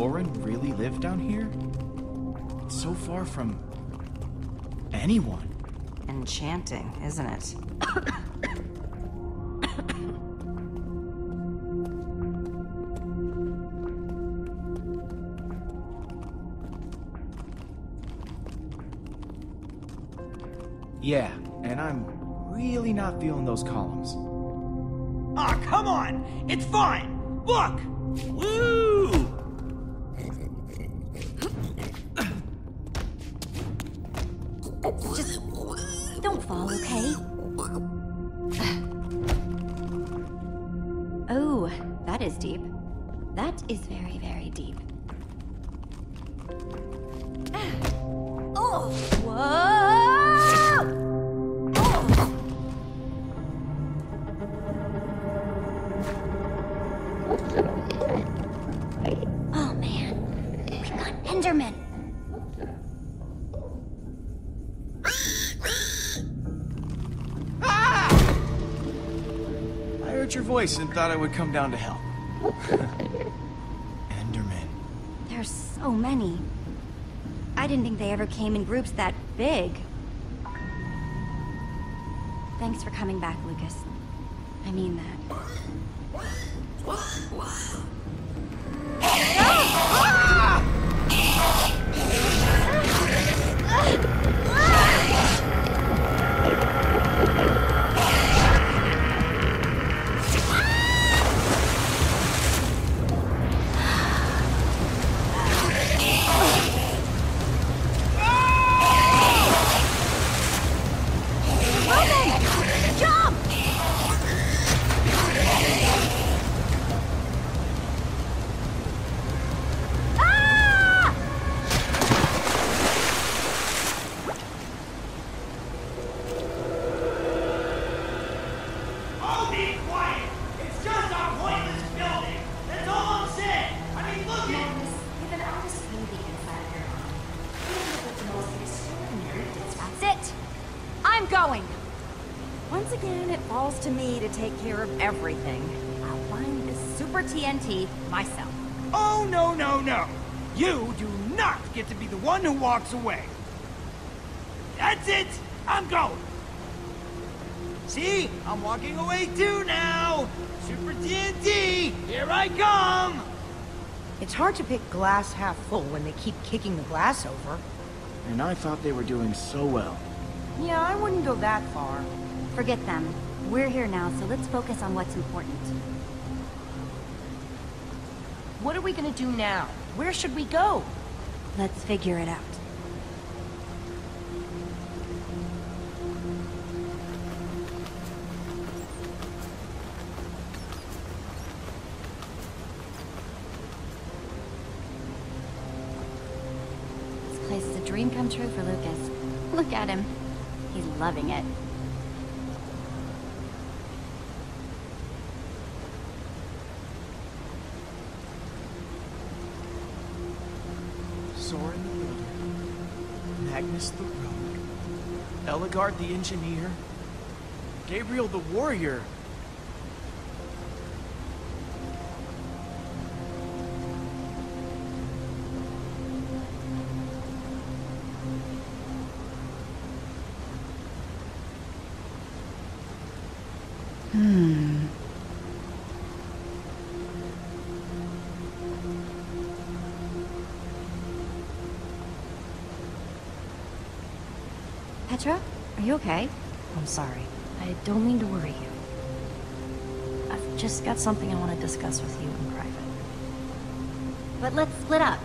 Soren really live down here? It's so far from anyone. Enchanting, isn't it? Yeah, and I'm really not feeling those columns. Ah, come on! It's fine! Look! Woo! I heard your voice and thought I would come down to help. Enderman. There's so many. I didn't think they ever came in groups that big. Thanks for coming back, Lukas. I mean that. Once again, it falls to me to take care of everything. I'll find this super TNT myself. Oh, no, no, no! You do not get to be the one who walks away! That's it! I'm going! See? I'm walking away too now! Super TNT! Here I come! It's hard to pick glass half full when they keep kicking the glass over. And I thought they were doing so well. Yeah, I wouldn't go that far. Forget them. We're here now, so let's focus on what's important. What are we gonna do now? Where should we go? Let's figure it out. Soren the Builder. Magnus the Rogue. Ellegaard the Engineer. Gabriel the Warrior. Petra, are you okay? I'm sorry. I don't mean to worry you. I've just got something I want to discuss with you in private. But let's split up.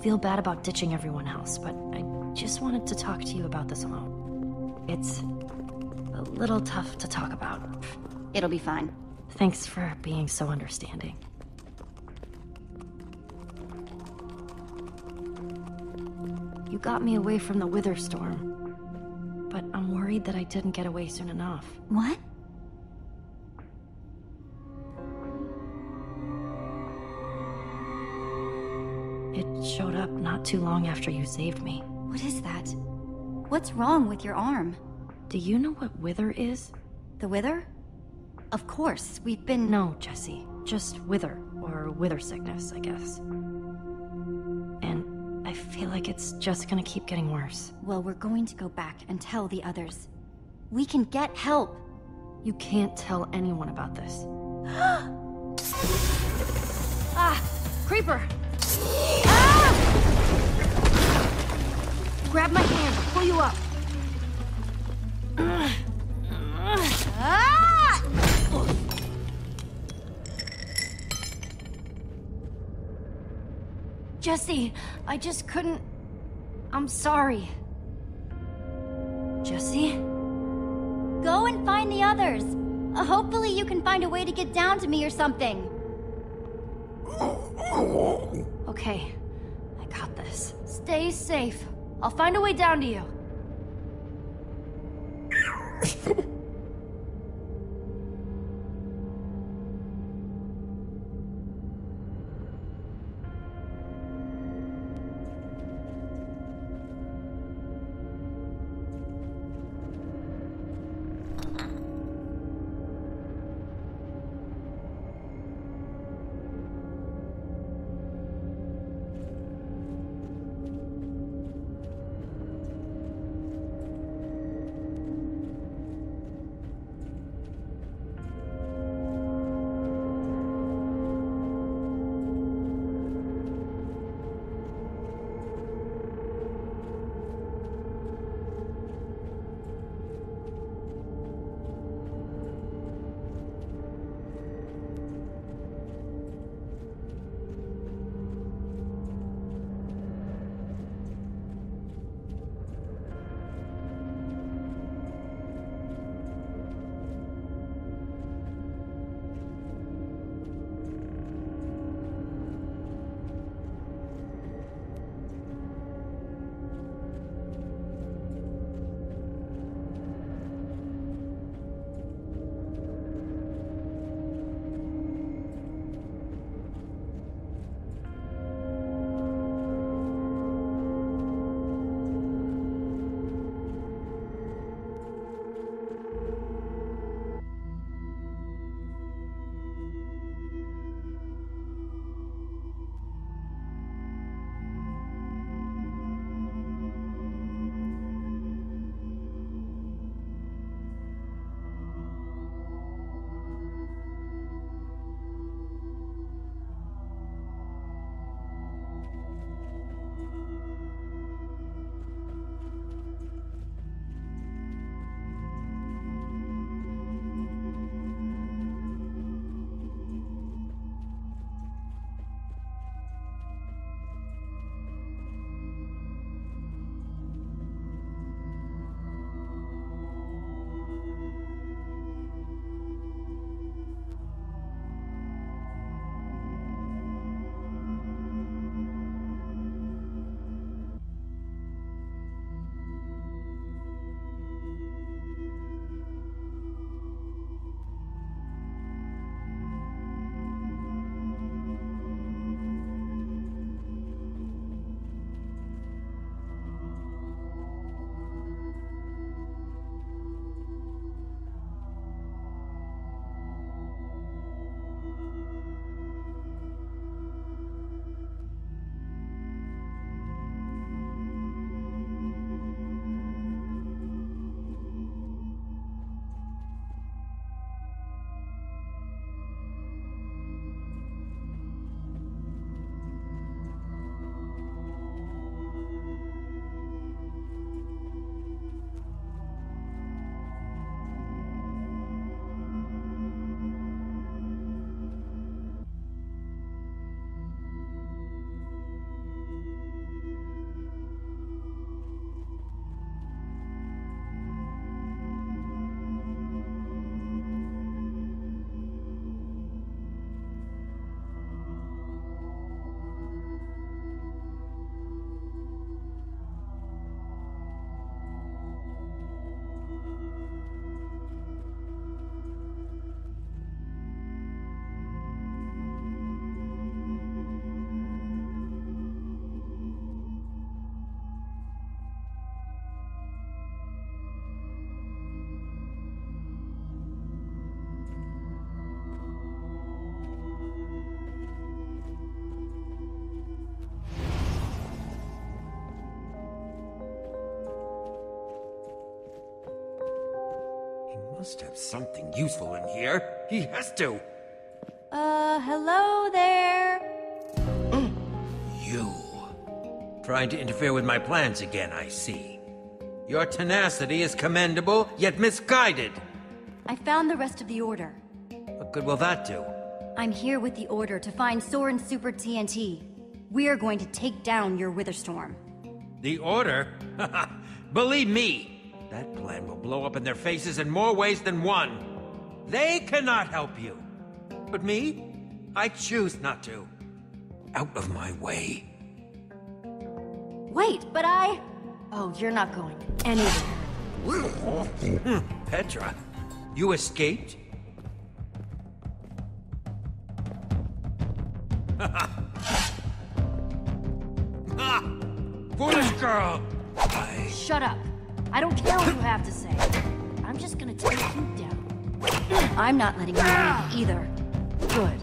Feel bad about ditching everyone else, but I just wanted to talk to you about this alone. It's a little tough to talk about. It'll be fine. Thanks for being so understanding. You got me away from the Wither Storm, but I'm worried that I didn't get away soon enough. What? Not too long after you saved me. What is that? What's wrong with your arm? Do you know what wither is? The wither? Of course, we've been. No, Jesse. Just wither, or wither sickness, I guess. And I feel like it's just gonna keep getting worse. Well, we're going to go back and tell the others. We can get help. You can't tell anyone about this. Ah! Creeper! Ah! Grab my hand, I'll pull you up. Ah! Jesse, I just couldn't. I'm sorry. Jesse? Go and find the others. Uh, hopefully, you can find a way to get down to me or something. Okay, I got this. Stay safe. I'll find a way down to you. Must have something useful in here. He has to. Uh, hello there. You. Trying to interfere with my plans again, I see. Your tenacity is commendable, yet misguided. I found the rest of the Order. What good will that do? I'm here with the Order to find Soren Super TNT. We are going to take down your Witherstorm. The Order? Believe me, that plan will blow up in their faces in more ways than one. They cannot help you. But me? I choose not to. Out of my way. Wait, but I... Oh, you're not going anywhere. Hmm, Petra, you escaped? Foolish girl! I... Shut up. I don't care what you have to say. I'm just gonna take you down. I'm not letting you leave either. Good.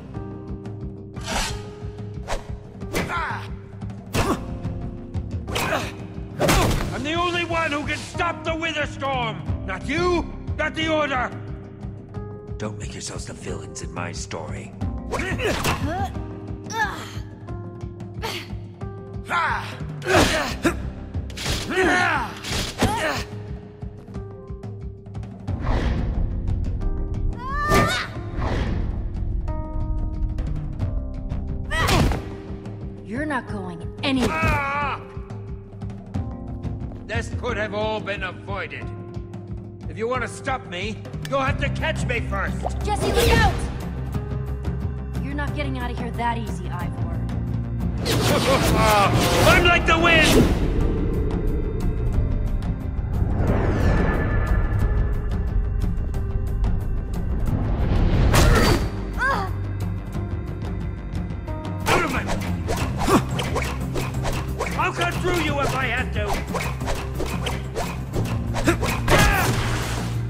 I'm the only one who can stop the Witherstorm! Not you, not the Order! Don't make yourselves the villains in my story. Ah! Ah! This could have all been avoided. If you want to stop me, you'll have to catch me first! Jesse, look out! You're not getting out of here that easy, Ivor. I'm like the wind!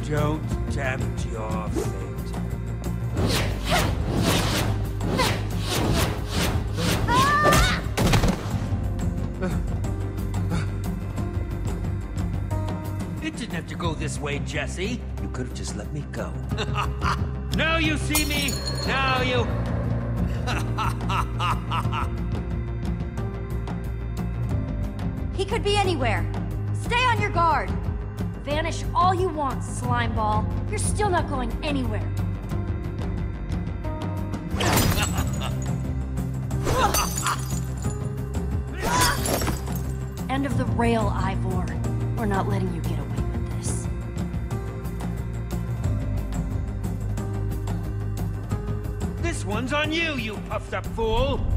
Don't tempt your fate. It didn't have to go this way, Jesse. You could have just let me go. now you see me. Now you. He could be anywhere. Stay on your guard. Vanish all you want, slime ball. You're still not going anywhere. End of the rail, Ivor. We're not letting you get away with this. This one's on you, you puffed up fool.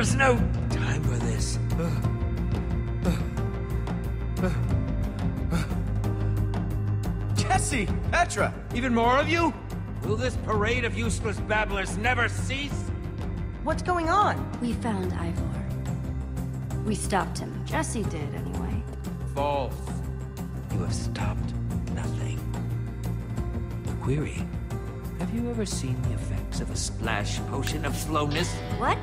There's no time for this. Jesse! Petra! Even more of you? Will this parade of useless babblers never cease? What's going on? We found Ivor. We stopped him. Jesse did, anyway. False. You have stopped nothing. Query. Have you ever seen the effects of a splash potion of slowness? What?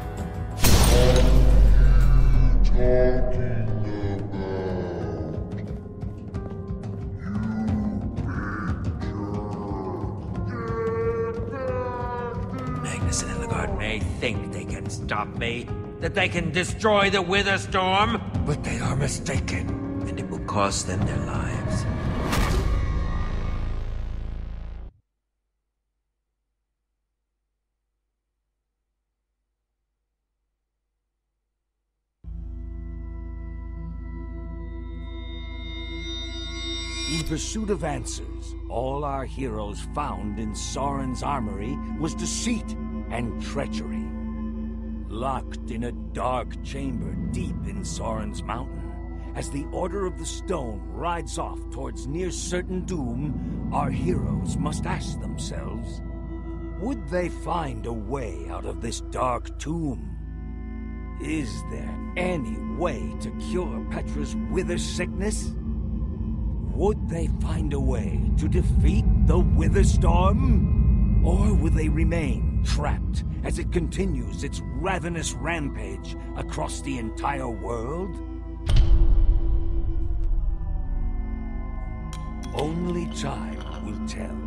That they can destroy the Witherstorm, but they are mistaken, and it will cost them their lives. Pursuit of answers, all our heroes found in Soren's armory was deceit and treachery. Locked in a dark chamber deep in Soren's mountain, as the Order of the Stone rides off towards near certain doom, our heroes must ask themselves, would they find a way out of this dark tomb? Is there any way to cure Petra's wither sickness? Would they find a way to defeat the Witherstorm? Or will they remain trapped as it continues its ravenous rampage across the entire world? Only time will tell.